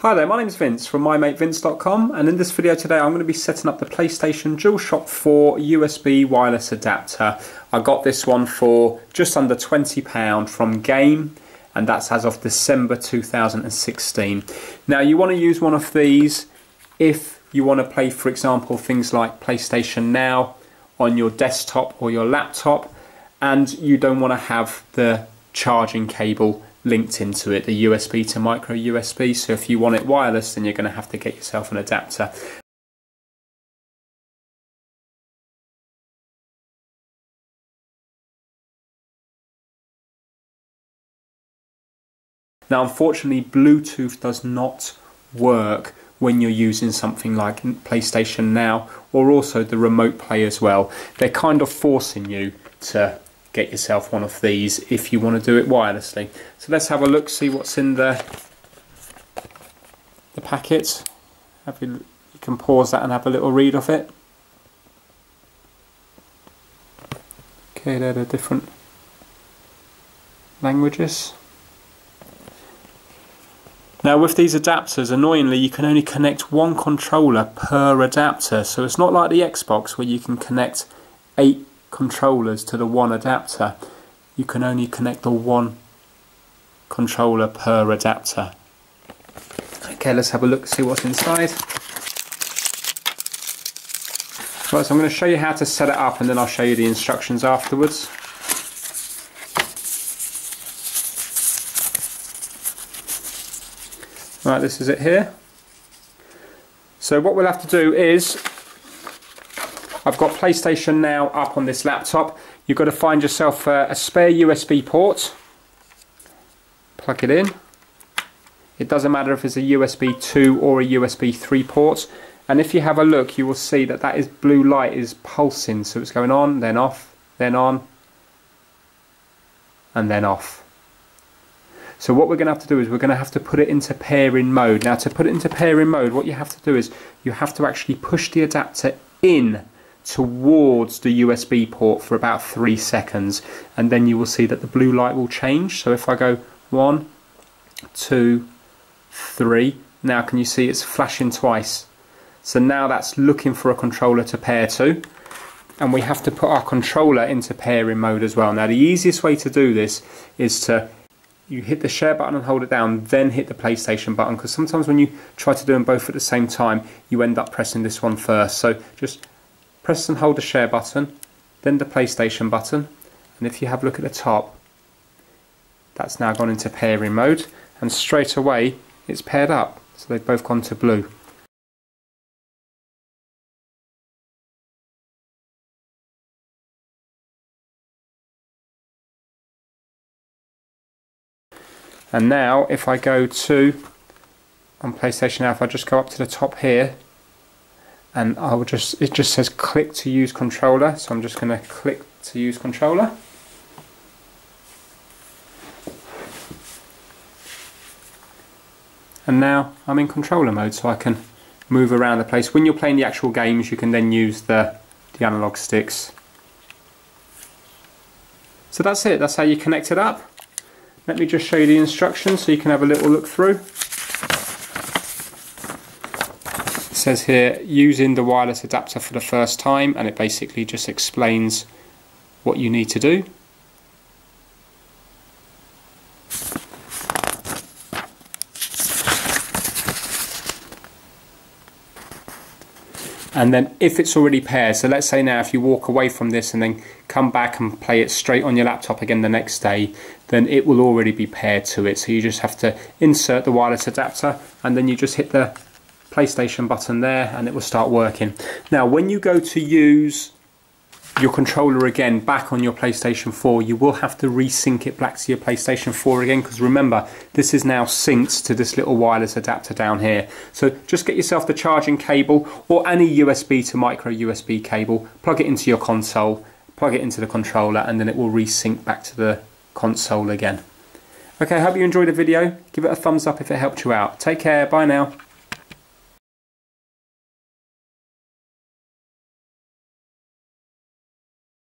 Hi there, my name is Vince from mymatevince.com and in this video today I'm going to be setting up the PlayStation DualShock 4 USB wireless adapter. I got this one for just under £20 from Game and that's as of December 2016. Now you want to use one of these if you want to play for example things like PlayStation Now on your desktop or your laptop and you don't want to have the charging cable linked into it, the USB to micro USB. So if you want it wireless, then you're going to have to get yourself an adapter. Now, unfortunately, Bluetooth does not work when you're using something like PlayStation Now or also the remote play as well. They're kind of forcing you to get yourself one of these if you want to do it wirelessly. So let's have a look, see what's in the the packet. You, you can pause that and have a little read of it. Okay, there are different languages. Now with these adapters, annoyingly you can only connect one controller per adapter, so it's not like the Xbox where you can connect eight controllers to the one adapter, you can only connect the one controller per adapter. Okay, let's have a look, see what's inside. Right, so I'm going to show you how to set it up and then I'll show you the instructions afterwards. Right, this is it here. So what we'll have to do is I've got PlayStation Now up on this laptop. You've got to find yourself a, a spare USB port. Plug it in. It doesn't matter if it's a USB 2 or a USB 3 port. And if you have a look, you will see that that is blue light is pulsing. So it's going on, then off, then on, and then off. So what we're going to have to do is we're going to have to put it into pairing mode. Now to put it into pairing mode, what you have to do is you have to actually push the adapter in towards the USB port for about three seconds and then you will see that the blue light will change. So if I go one two three now can you see it's flashing twice. So now that's looking for a controller to pair to and we have to put our controller into pairing mode as well. Now the easiest way to do this is to you hit the share button and hold it down, then hit the PlayStation button because sometimes when you try to do them both at the same time, you end up pressing this one first. So just press and hold the share button, then the PlayStation button, and if you have a look at the top, that's now gone into pairing mode, and straight away it's paired up, so they've both gone to blue. And now if I go to on PlayStation now, if I just go up to the top here and I will just it just says click to use controller so I'm just going to click to use controller. And now I'm in controller mode so I can move around the place. When you're playing the actual games you can then use the the analog sticks. So that's it. That's how you connect it up. Let me just show you the instructions so you can have a little look through says here using the wireless adapter for the first time and it basically just explains what you need to do. and then if it's already paired so let's say now if you walk away from this and then come back and play it straight on your laptop again the next day then it will already be paired to it so you just have to insert the wireless adapter and then you just hit the PlayStation button there and it will start working. Now when you go to use your controller again back on your PlayStation 4 you will have to resync it back to your PlayStation 4 again because remember this is now synced to this little wireless adapter down here. So just get yourself the charging cable or any USB to micro USB cable plug it into your console plug it into the controller and then it will resync back to the console again. Okay I hope you enjoyed the video. Give it a thumbs up if it helped you out. Take care. Bye now